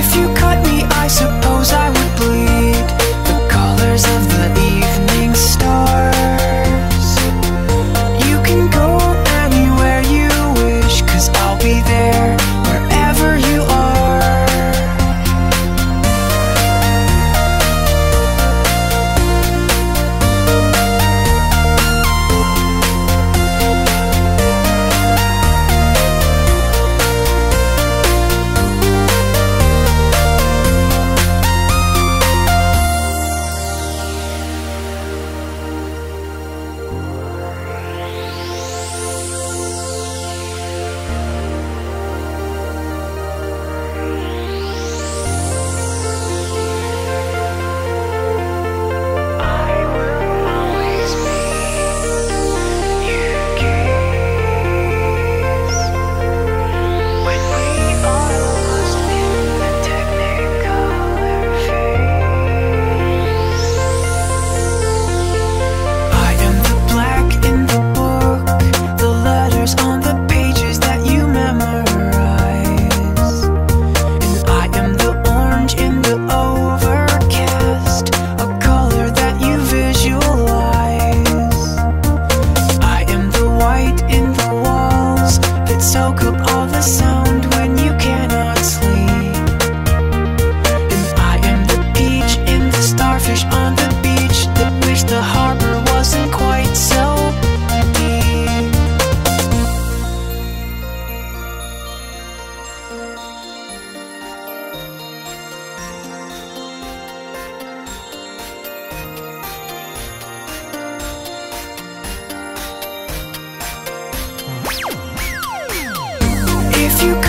If you cut me, I suppose If you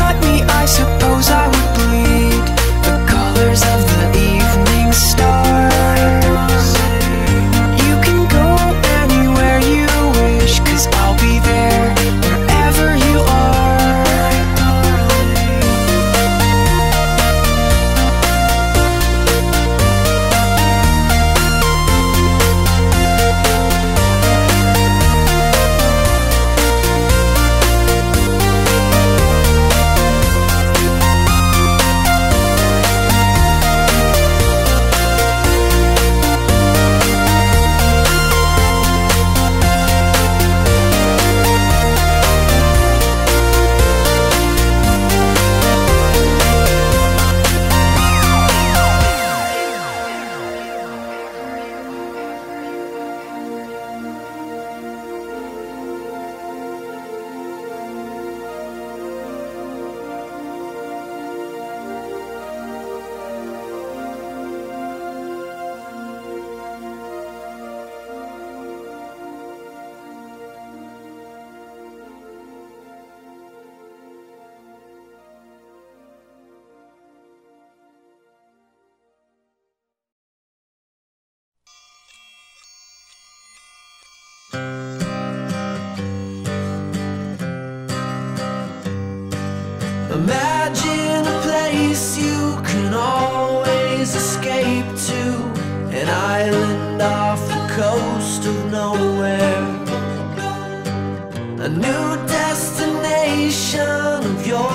Imagine a place you can always escape to. An island off the coast of nowhere. A new destination of your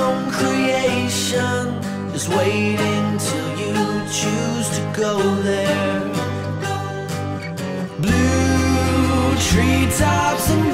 own creation. Is waiting till you choose to go there. Blue treetops and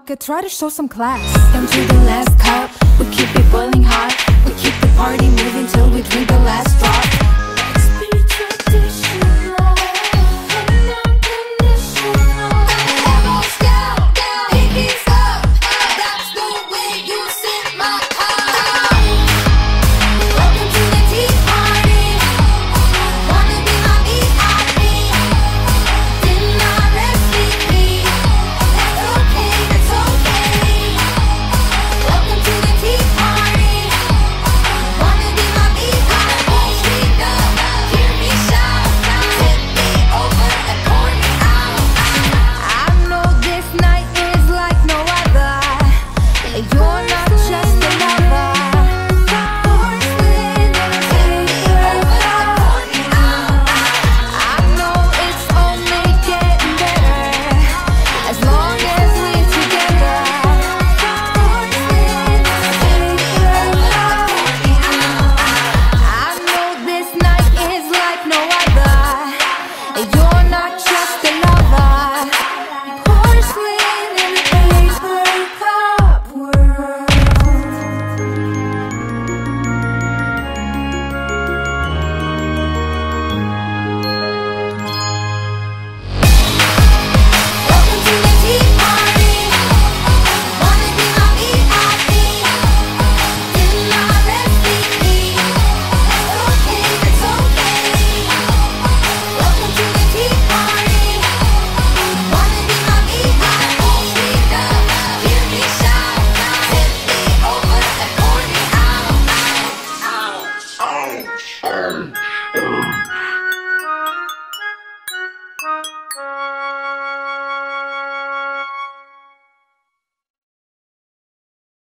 pocket, try to show some class. Down to the last cup, we keep it boiling hot, we keep the party moving.